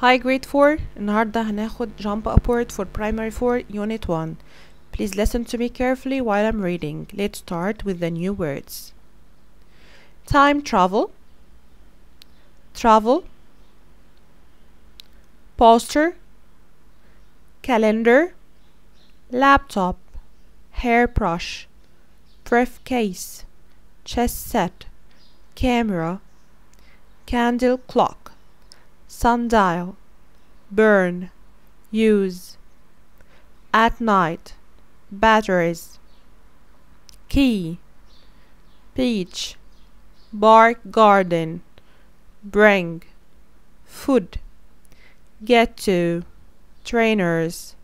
Hi grade 4 النهاردة هناخد Jump Aboard for primary 4 unit 1 Please listen to me carefully while I'm reading. Let's start with the new words. Time travel. Travel. Poster Calendar. Laptop. Hairbrush. Briefcase Chess set. Camera. Candle clock sundial burn use. At night batteries. Key peach. Bark garden bring. Food get to. Trainers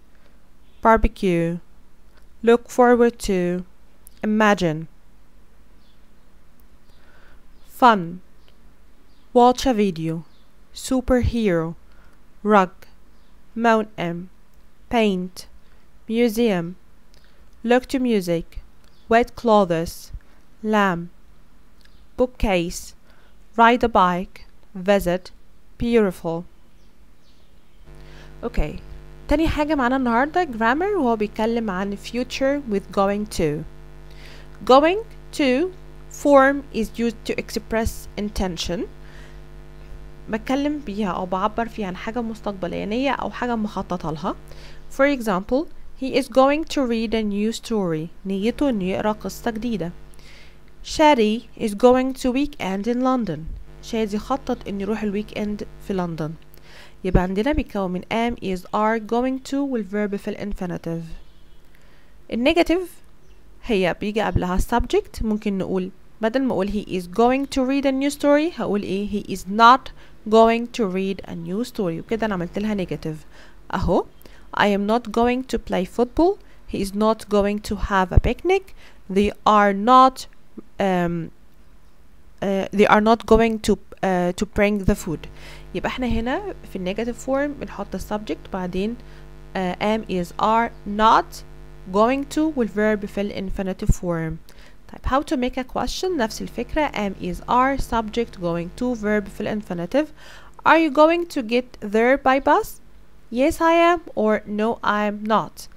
barbecue. Look forward to imagine. Fun watch a video superhero rug mountain paint museum look to music wet clothes lamb bookcase ride a bike visit beautiful اوكي تاني حاجة معانا النهاردة grammar وهو بيتكلم عن future with going to going to form is used to express intention بتكلم بيها أو بعبر فيها عن حاجة مستقبلية أو حاجة مخططة لها. For example he is going to read a new story. نيته إنه يقرأ قصة جديدة. Shadi is going to weekend in London. شادي خطط إنه يروح الويك إند في لندن. يبقى عندنا بيتكون من am is are going to والverb في الانفينيتيف النيجاتيف هي بيجي قبلها subject. ممكن نقول بدل ما أقول he is going to read a new story هقول إيه؟ he is not going to read a new story وكده انا عملت لها negative اهو I am not going to play football he is not going to have a picnic they are not um, uh, they are not going to uh, to bring the food يبقى احنا هنا في النيجاتيف فورم بنحط السبجكت بعدين uh, am is are not going to والverb في الانفينيتيف فورم طيب how to make a question نفس الفكرة am is are subject going to verb في الانفينيتيف are you going to get there by bus yes I am or no I am not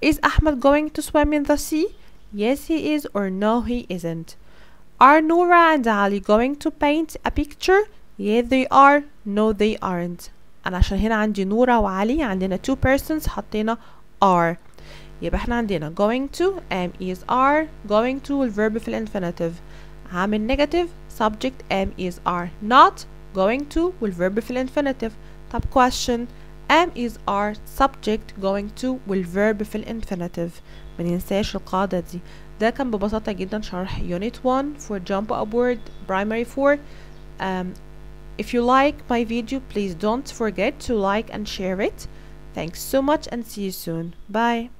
is Ahmed going to swim in the sea yes he is or no he isn't are Nora and Ali going to paint a picture yes they are no they aren't أنا عشان هنا عندي نورة وعلي عندنا two persons حطينا are يبقى احنا عندنا going to am is are. Going to والverb في الانفينيتيف هعمل negative. Subject am is are. Not. Going to والverb في الانفينيتيف طب question. Am is are. Subject going to والverb في الانفينيتيف ما ننساش القاعدة دي. ده كان ببساطة جدا شرح unit 1 for Jump Aboard primary 4 um, if you like my video please don't forget to like and share it thanks so much and see you soon. Bye